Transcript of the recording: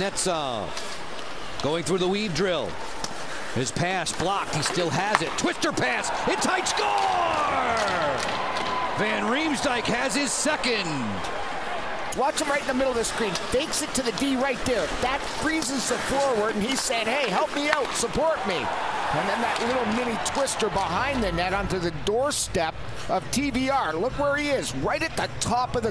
Kuznetsov going through the weave drill. His pass blocked. He still has it. Twister pass. In tight score! Van Riemsdyk has his second. Watch him right in the middle of the screen. Fakes it to the D right there. That freezes the forward, and he's saying, hey, help me out, support me. And then that little mini twister behind the net onto the doorstep of TVR. Look where he is, right at the top of the